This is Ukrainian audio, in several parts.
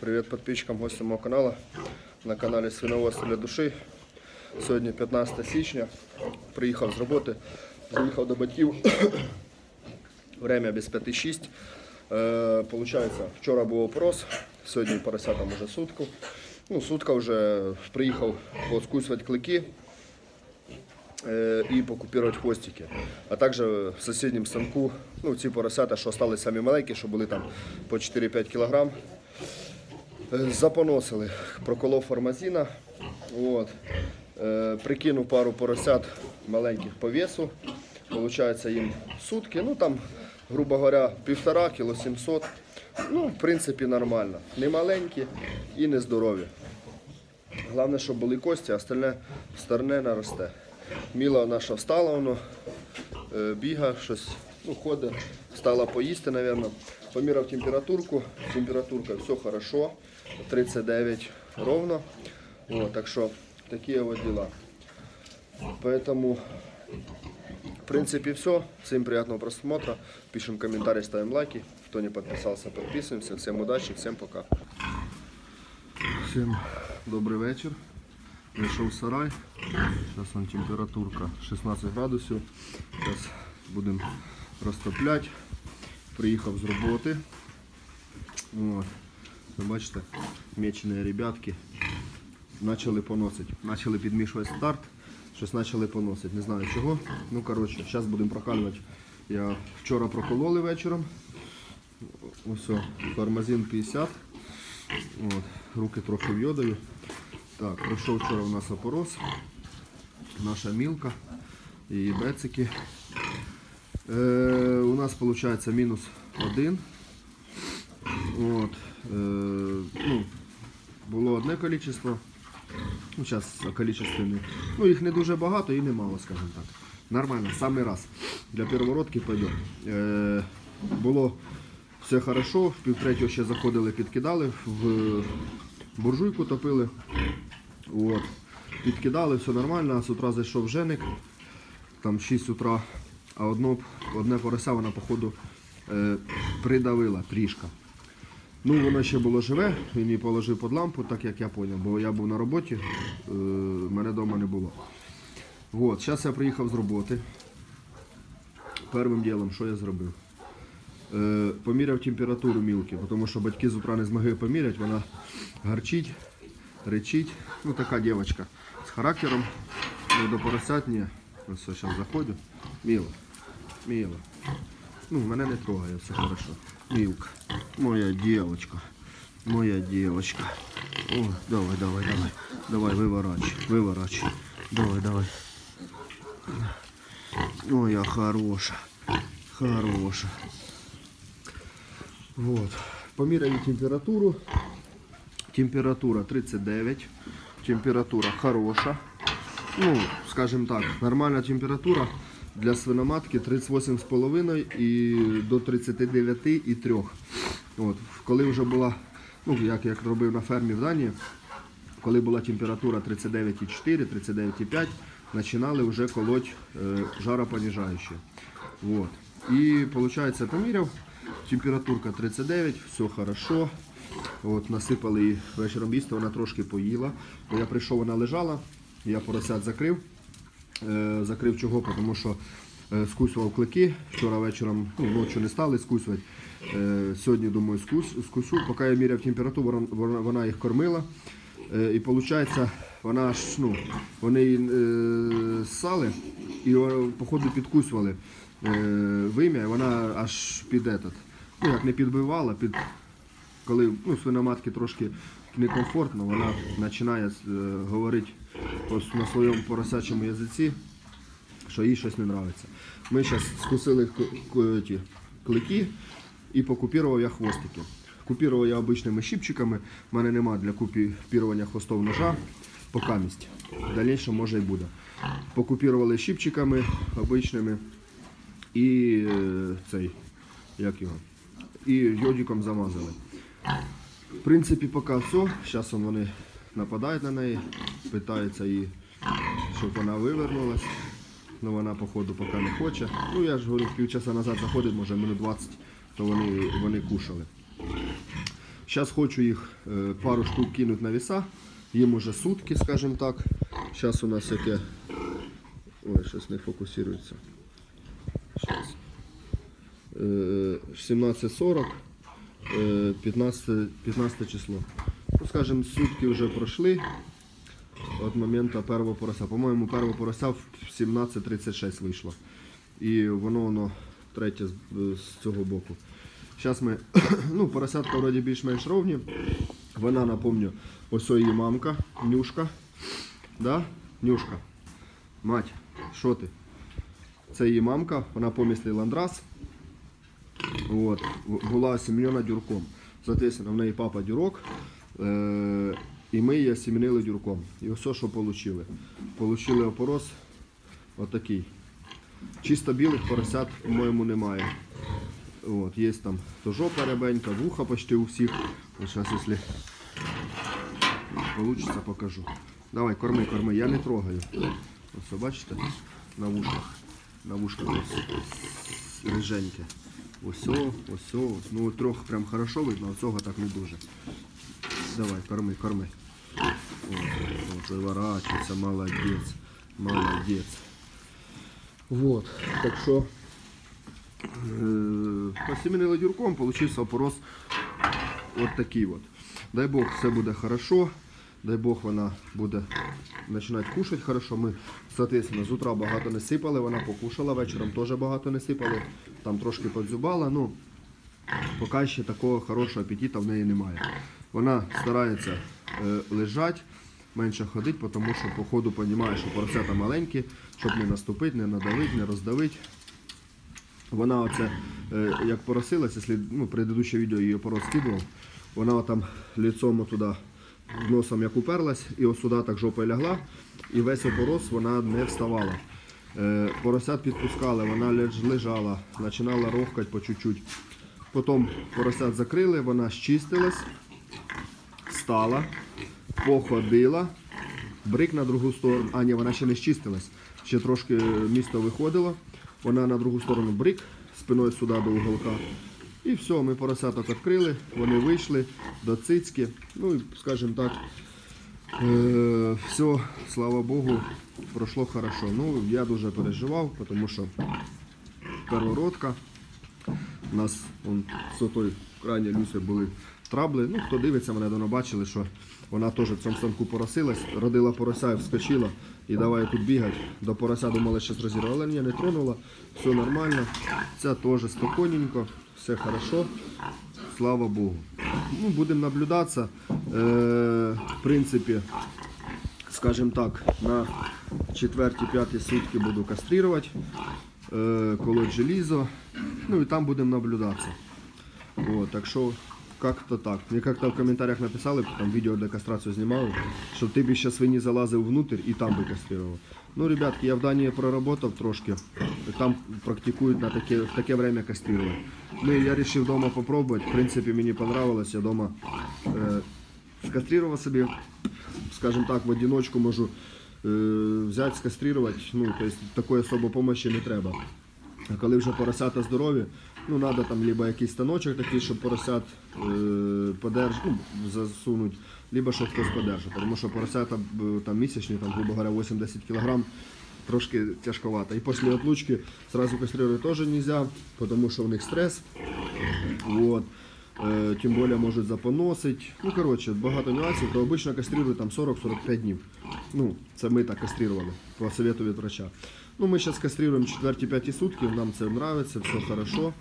Привіт підписчикам, гостям мого каналу. На каналі Свиноводство для душі. Сьогодні 15 січня. Приїхав з роботи, заїхав до батьків. Время без 5-6. Е, получається, вчора був опрос, сьогодні поросятам уже сутку. Ну, сутка вже приїхав поскусувати клики э, и покупировать хвостики. А также в соседнем станку, ну, ці поросята, що остались самі маленькі, що були там по 4-5 кілограм, е, запоносили, проколов формазина, от, е, прикинув пару поросят маленьких по весу, Получається їм сутки, ну там, грубо говоря, півтора кіло 700. Ну, в принципі, нормально. Не маленькі і не здорові. Головне, щоб були кості, а остальне старне наросте. Міла наша встала, воно, е, біга, щось, ну, ходить, стала поїсти, мабуть. Поміряв температурку. Температурка все хорошо, 39 ровно. Вот, так що такі от діла. Поэтому, в принципе, все. Всем приятного просмотра. Пишем комментарии, ставим лайки. Кто не подписался, подписываемся. Всем удачи, всем пока. Всем добрий вечір. Прийшов в сарай. Вон температурка 16 градусів. Зараз будемо розтопляти. Приїхав з роботи. От. Ви бачите, мечені ребятки почали поносити. Почали підмішувати старт. Щось почали поносити. Не знаю чого. Ну коротше, зараз будемо прокалювати. Я вчора прокололи вечором. Ось, о, 50. От, руки трохи вйодою. Так, пройшов вчора у нас опорос. Наша мілка, її бецики. Е, у нас виходить мінус один. От, е, ну, було одне кількість. Ну, зараз количественне. Ну, їх не дуже багато і немало, скажімо так. Нормально, самий раз. Для первородки пойдет. Е, було все хорошо, в півтретього ще заходили, підкидали, в буржуйку топили. От. Підкидали, все нормально, а з утра зайшов женик, там 6 утра, а одно, одне порося вона, походу, е, придавила трішка. Ну, воно ще було живе, він її положив під лампу, так як я зрозумів, бо я був на роботі, е, мене вдома не було. От, зараз я приїхав з роботи. Першим ділом, що я зробив? Е, поміряв температуру мілки, тому що батьки з утра не змогли поміряти, вона гарчить, речить. Ну така дівчинка з характером. Ну, до поросят ні. Ось зараз заходжу. Міла. Міла. Ну, мене не трогає, все хорошо. Мілка. Моя дівчинка. Моя дівчинка. О, давай, давай, давай. Давай, виворачуй, виворачуй. Давай, давай. Моя хороша. Хороша. Вот. Поміряли температуру. Температура 39. Температура хороша. Ну, скажем так, нормальна температура Для свиноматки 38,5 і до 39,3. От. Коли вже була, ну як я робив на фермі в Данії, коли була температура 39,4, 39,5, починали вже колоть е, жаропонижаюче. Вот. І виходить, поміряв, температурка 39, все хорошо. От, насипали її вечором їсти, вона трошки поїла. Я прийшов, вона лежала, я поросят закрив. Е, закрив чого, тому що е, скусував клики. Вчора вечором ну, ночі не стали скусувати. Е, сьогодні, думаю, скус, скусю. Поки я міряв температуру, вона, їх кормила. І виходить, вона аж, ну, вони ссали і походу підкусували вим'я, і вона аж під этот, ну як не підбивала, під, коли ну, свиноматки трошки некомфортно, вона починає говорити ось на своєму поросячому язиці, що їй щось не подобається. Ми зараз скусили клики і покупірував я хвостики. Купірував я обичними щипчиками, в мене нема для купірування хвостов ножа, покамість. Дальніше може і буде. Покупірували щипчиками обичними і е, цей, як його, і йодиком замазали. В принципі, поки все. Зараз вони нападають на неї, питаються її, щоб вона вивернулась. Ну вона, походу, поки не хоче. Ну я ж говорю, півчаса назад заходить, може минут 20, то вони, вони кушали. Зараз хочу їх е, пару штук кинути на віса. Їм уже сутки, скажімо так. Зараз у нас яке. Ой, щось не фокусується. Е, 17.40, е, 15, 15 число. Скажімо, сутки вже пройшли від моменту першого порося. По-моєму, перше порося в 17.36 вийшло. І воно воно третє з, цього боку. Зараз ми, ну, поросятка вроді більш-менш ровні. Вона, напомню, ось її мамка, Нюшка. Да? Нюшка. Мать, що ти? Це її мамка, вона поміслі ландрас. От, була осім'яна дюрком. Соответственно, в неї папа дюрок. Е- і ми її осім'янили дюрком. І ось що отримали. Получили опорос отакий. Чисто білих поросят, по-моєму, немає. От, є там жопа рябенька, вуха почти у всіх. От зараз, якщо вийде, покажу. Давай, корми, корми, я не трогаю. Ось, бачите, на вушках. На вушках ось риженьке. Ось, о, ось. Ну, трьох прям хорошо видно, а цього так не дуже. Давай, корми, корми. О, от, виворачується, молодець, молодець. Вот, так що е, посіменили дюрком, получився опорос от такий от. Дай Бог, все буде хорошо. Дай Бог, вона буде починати кушати хорошо. Ми, соответственно, з утра багато не сипали, вона покушала, вечором теж багато не сипали, там трошки подзюбала. Ну, поки ще такого хорошого апетита в неї немає. Вона старається е, лежати, менше ходити, тому що по ходу розуміє, що поросята маленькі, щоб не наступити, не надавити, не роздавити. Вона оце, е, як поросилась, якщо ну, предыдущее відео її порос скидував, вона там лицом туди носом як уперлась, і ось сюди так жопою лягла, і весь опорос вона не вставала. Е, поросят підпускали, вона лежала, починала рохкати по чуть-чуть. Потім поросят закрили, вона щистилась, стала, походила, брик на другу сторону. А, ні, вона ще не щистилась. Ще трошки місто виходило. Вона на другу сторону брик, спиною сюди до уголка. І все, ми поросяток відкрили, вони вийшли до цицьки. Ну і, скажімо так, е, все, слава Богу, пройшло хорошо. Ну, я дуже переживав, тому що первородка. У нас вон, з отої крайньої люси були трабли. Ну, хто дивиться, мене давно бачили, що вона теж в цьому станку поросилась, родила порося і вскочила і давай тут бігати. До порося думали, що розірвала, але ні, не тронула, все нормально. Ця теж спокійненько, все хорошо. Слава Богу. Ну, будемо наблюдатися. Е, в принципі, скажімо так, на четверті-п'яті сутки буду каструвати, колоть желізо, ну і там будемо наблюдатися. Вот, так що как-то так. Мені как-то в коментарях написали, там відео де кастрацію знімали, що ти б ще свині залазив внутрь і там би кастрував. Ну, ребятки, я в Данії проработав трошки, там практикують на таке, в таке время каструвати. Ну і я вирішив вдома попробувати. В принципі, мені понравилось, я вдома е, скастрував собі, скажімо так, в одиночку можу е, взяти, скаструвати, ну, тобто такої особо допомоги не треба. А коли вже поросята здорові, ну треба там либо якийсь станочок такий, щоб поросят е, подерж, ну, засунуть, либо щоб хтось подержав. Тому що поросята там місячні, там, грубо говоря, 80 кг, трошки тяжковато. І після отлучки сразу кастрировать теж не можна, тому що в них стрес. Вот. Е, Тим більше можуть запоносить. Ну, коротше, багато нюансів, то обично кастрирують там 40-45 днів. Ну, це ми так кастрирували по совету від врача. Ну, ми зараз кастрируємо 4-5 сутки, нам це подобається, все хорошо.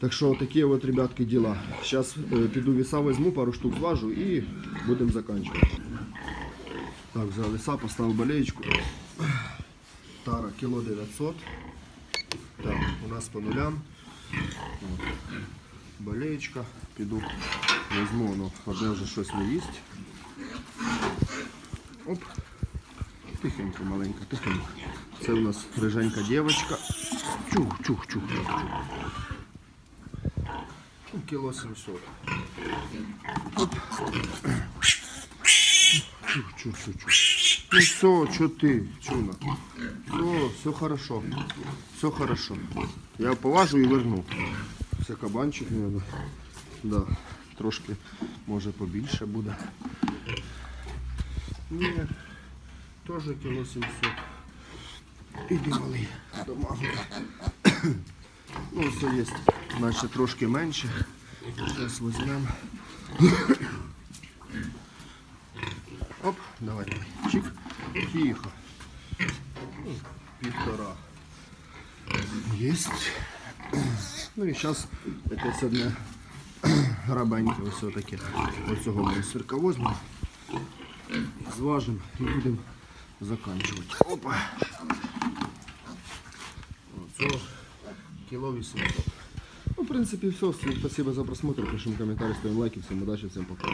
Так що такі от, ребятки, діла. Зараз піду веса візьму, пару штук зважу і будемо закінчувати. Так, взяв веса, поставив болеечку. Тара кіло 900. Так, у нас по нулям. От. Болеечка. Піду візьму, ну, одне вже щось не їсть. Оп. Тихенько, маленька, тихенько. Це у нас риженька дівчинка. Чух, чух, чух, чух, чух. Ну, Кіло 700. Оп. Чух, чух, чух, чух. Ну все, что ты, чуна? Все, все хорошо. Все хорошо. Я поважу и верну. Все кабанчик надо. Да. трошки, може побільше буде. Ні, теж кіло 700. Іди малий до мами. Ну, все є, наче трошки менше. Зараз візьмемо. Оп, давай, давай. Чик. Тихо. Півтора. Єсть. Ну і зараз якесь одне грабеньке ось таке. Ось цього ми сирка візьмемо. Зважимо і будемо заканчувати. Опа. Кіло 800. Ну, в принципі, все. Всім спасибо за просмотр. Пишемо коментарі, ставимо лайки. Всім удачі, всім пока.